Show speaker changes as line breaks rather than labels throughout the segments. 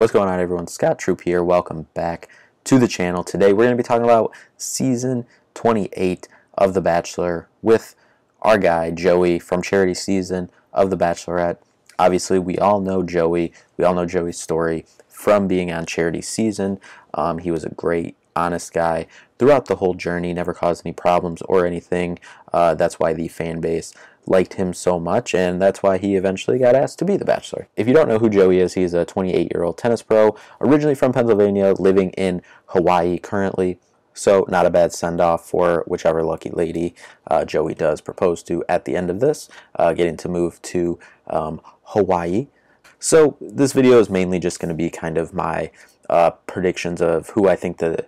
What's going on everyone? Scott Troup here. Welcome back to the channel. Today we're going to be talking about season 28 of The Bachelor with our guy Joey from charity season of The Bachelorette. Obviously we all know Joey. We all know Joey's story from being on charity season. Um, he was a great honest guy throughout the whole journey, never caused any problems or anything. Uh, that's why the fan base liked him so much, and that's why he eventually got asked to be the Bachelor. If you don't know who Joey is, he's a 28 year old tennis pro, originally from Pennsylvania, living in Hawaii currently. So, not a bad send off for whichever lucky lady uh, Joey does propose to at the end of this, uh, getting to move to um, Hawaii. So, this video is mainly just going to be kind of my uh, predictions of who I think the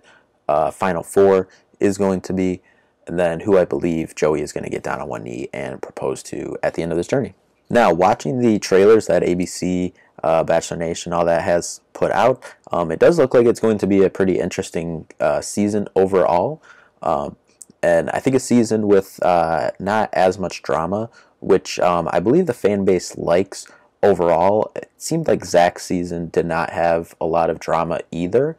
uh, final four is going to be and then who I believe Joey is going to get down on one knee and propose to at the end of this journey. Now, watching the trailers that ABC, uh, Bachelor Nation, all that has put out, um, it does look like it's going to be a pretty interesting uh, season overall. Um, and I think a season with uh, not as much drama, which um, I believe the fan base likes overall. It seemed like Zach's season did not have a lot of drama either,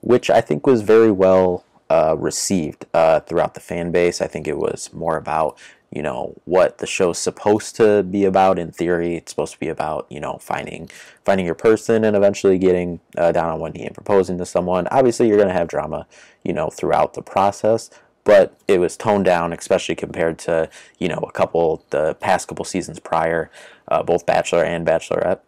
which I think was very well uh, received uh, throughout the fan base. I think it was more about you know what the show's supposed to be about. In theory it's supposed to be about you know finding finding your person and eventually getting uh, down on one knee and proposing to someone. Obviously you're going to have drama you know throughout the process but it was toned down especially compared to you know a couple the past couple seasons prior uh, both bachelor and bachelorette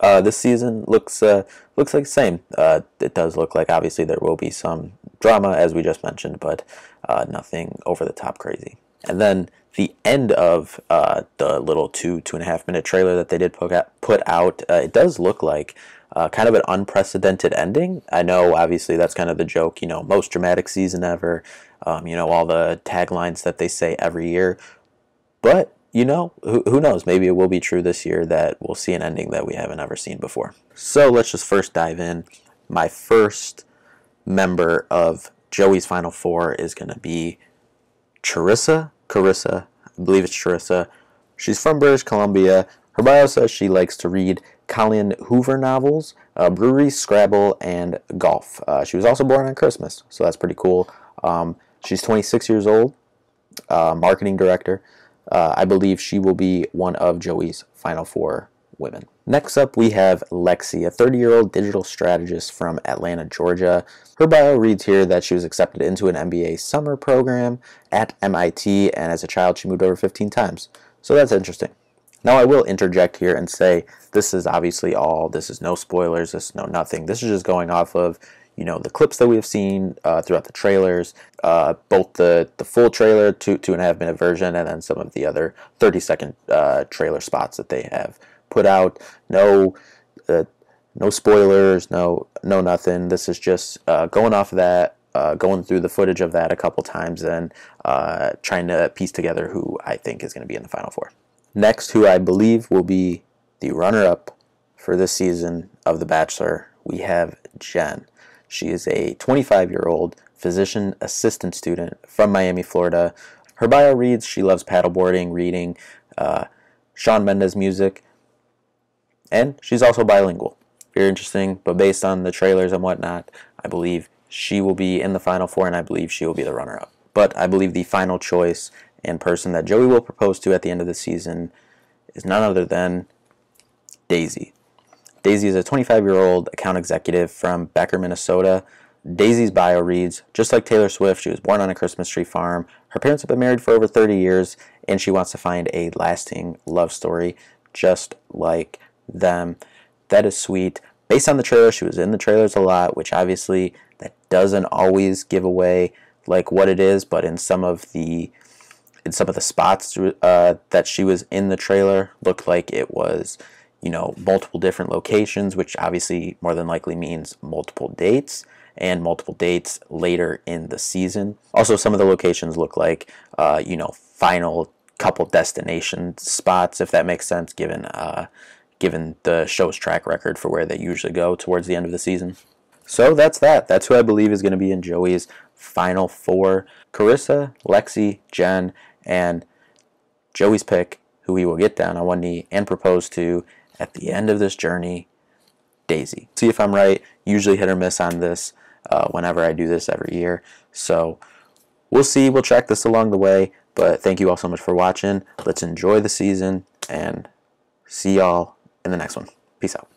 uh, this season looks uh, looks like the same. Uh, it does look like obviously there will be some drama as we just mentioned, but uh, nothing over the top crazy. And then the end of uh, the little two two and a half minute trailer that they did put out, uh, it does look like kind of an unprecedented ending. I know obviously that's kind of the joke, you know, most dramatic season ever. Um, you know all the taglines that they say every year, but you know, who, who knows? Maybe it will be true this year that we'll see an ending that we haven't ever seen before. So let's just first dive in. My first member of Joey's Final Four is going to be Charissa. Carissa, I believe it's Charissa. She's from British Columbia. Her bio says she likes to read Colleen Hoover novels, uh, brewery, Scrabble, and golf. Uh, she was also born on Christmas, so that's pretty cool. Um, she's 26 years old, uh, marketing director. Uh, I believe she will be one of Joey's final four women. Next up, we have Lexi, a 30 year old digital strategist from Atlanta, Georgia. Her bio reads here that she was accepted into an MBA summer program at MIT, and as a child, she moved over 15 times. So that's interesting. Now, I will interject here and say this is obviously all, this is no spoilers, this is no nothing. This is just going off of you know the clips that we have seen uh, throughout the trailers, uh, both the the full trailer, two two and a half minute version, and then some of the other 30 second uh, trailer spots that they have put out. No, uh, no spoilers, no no nothing. This is just uh, going off of that. Uh, going through the footage of that a couple times and trying to piece together who I think is going to be in the final four. Next, who I believe will be the runner up for this season of The Bachelor, we have Jenn. She is a 25 year old physician assistant student from Miami, Florida. Her bio reads she loves paddleboarding, reading, uh, Shawn Mendes music, and she's also bilingual. Very interesting, but based on the trailers and whatnot, I believe she will be in the final four, and I believe she will be the runner up. But I believe the final choice and person that Joey will propose to at the end of the season is none other than Daisy. Daisy is a 25 year old account executive from Becker, Minnesota. Daisy's bio reads Just like Taylor Swift, she was born on a Christmas tree farm. Her parents have been married for over 30 years, and she wants to find a lasting love story just like them. That is sweet. Based on the trailer, she was in the trailers a lot, which obviously that doesn't always give away like what it is, but in some of the in some of the spots uh, that she was in the trailer looked like it was you know, multiple different locations, which obviously more than likely means multiple dates and multiple dates later in the season. Also, some of the locations look like, uh, you know, final couple destination spots, if that makes sense, given uh, given the show's track record for where they usually go towards the end of the season. So that's that. That's who I believe is going to be in Joey's final four: Carissa, Lexi, Jenn, and Joey's pick, who he will get down on one knee and propose to at the end of this journey, Daisy. See if I'm right. Usually hit or miss on this uh, whenever I do this every year. So we'll see. We'll track this along the way. But thank you all so much for watching. Let's enjoy the season and see y'all in the next one. Peace out.